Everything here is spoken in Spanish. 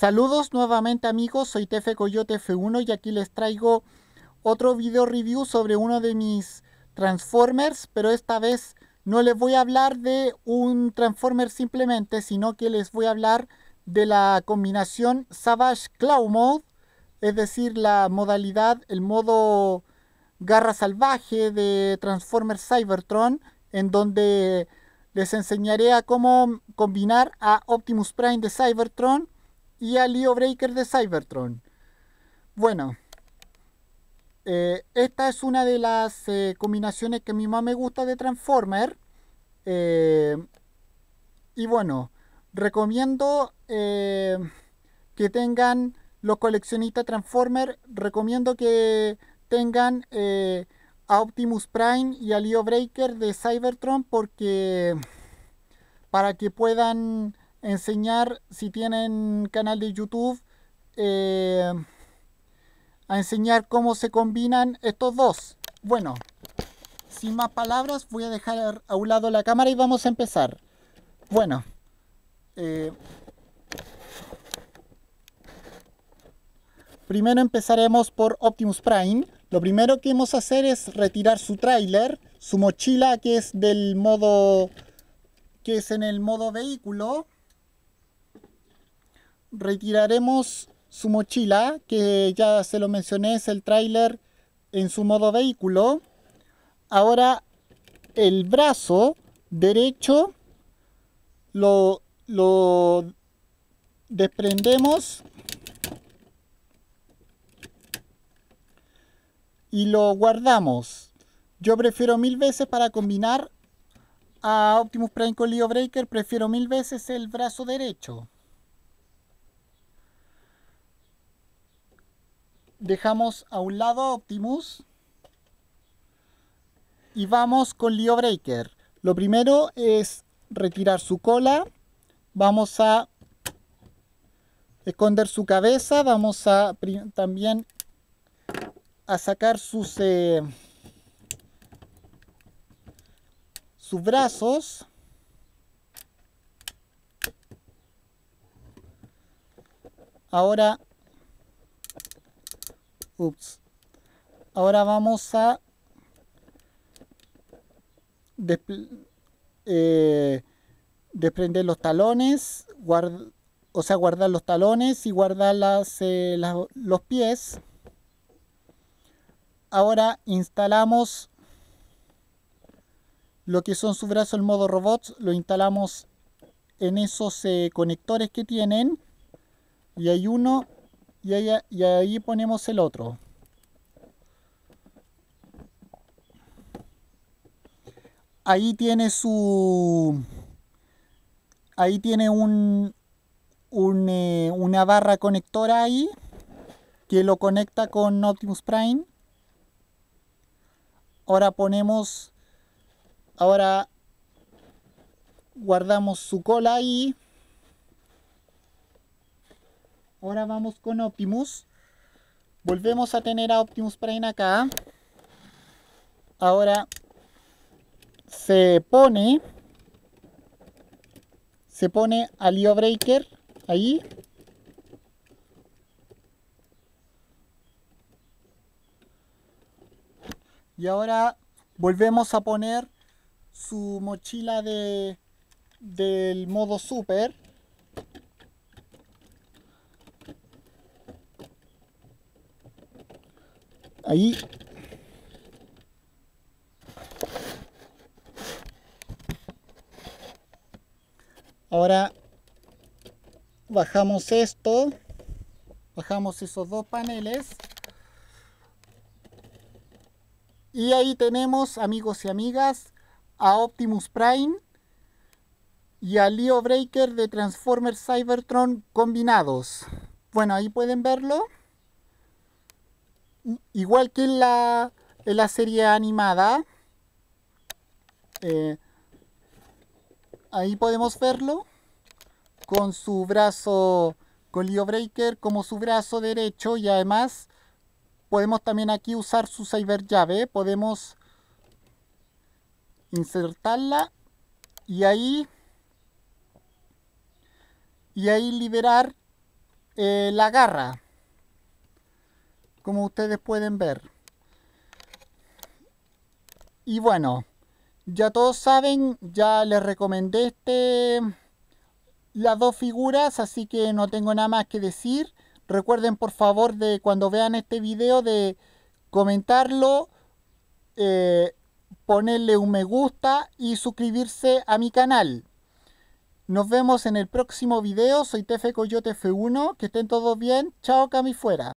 Saludos nuevamente amigos, soy Tefe Coyote F1 y aquí les traigo otro video review sobre uno de mis Transformers, pero esta vez no les voy a hablar de un Transformer simplemente, sino que les voy a hablar de la combinación Savage Claw Mode, es decir, la modalidad, el modo garra salvaje de Transformers Cybertron, en donde les enseñaré a cómo combinar a Optimus Prime de Cybertron y a Leo Breaker de Cybertron. Bueno, eh, esta es una de las eh, combinaciones que a mí más me gusta de Transformer. Eh, y bueno, recomiendo que tengan los coleccionistas Transformer, recomiendo que tengan a Optimus Prime y a Leo Breaker de Cybertron porque para que puedan enseñar si tienen canal de YouTube a enseñar cómo se combinan estos dos. Bueno, sin más palabras, voy a dejar a un lado la cámara y vamos a empezar. Bueno, eh, primero empezaremos por Optimus Prime. Lo primero que vamos a hacer es retirar su tráiler, su mochila que es del modo que es en el modo vehículo. Retiraremos su mochila, que ya se lo mencioné, es el tráiler en su modo vehículo. Ahora el brazo derecho lo, lo desprendemos y lo guardamos. Yo prefiero mil veces para combinar a Optimus Prime con Leo Breaker, prefiero mil veces el brazo derecho. Dejamos a un lado a Optimus y vamos con Leo Breaker. Lo primero es retirar su cola. Vamos a esconder su cabeza. Vamos a también a sacar sus, eh, sus brazos. Ahora Ups. Ahora vamos a eh, desprender los talones, o sea, guardar los talones y guardar eh, los pies. Ahora instalamos lo que son sus brazos en modo robots, lo instalamos en esos eh, conectores que tienen. Y hay uno y ahí, ponemos el otro. Ahí tiene su... Ahí tiene un, eh, una barra conectora ahí que lo conecta con Optimus Prime. Ahora ponemos, ahora guardamos su cola ahí. Ahora vamos con Optimus. Volvemos a tener a Optimus Prime acá. Ahora se pone se pone a Leo Breaker ahí. Y ahora volvemos a poner su mochila de del modo super Ahí. Ahora bajamos esto. Bajamos esos dos paneles. Y ahí tenemos, amigos y amigas, a Optimus Prime y a Leo Breaker de Transformers Cybertron combinados. Bueno, ahí pueden verlo igual que en la, en la serie animada, eh, ahí podemos verlo con su brazo, con Leo Breaker como su brazo derecho y además podemos también aquí usar su cyber llave, podemos insertarla y ahí y ahí liberar eh, la garra. Como ustedes pueden ver. Y bueno, ya todos saben, ya les recomendé este las dos figuras, así que no tengo nada más que decir. Recuerden por favor de cuando vean este video de comentarlo, eh, ponerle un me gusta y suscribirse a mi canal. Nos vemos en el próximo video. Soy Tefe Coyote F1. Que estén todos bien. Chao, Cami fuera.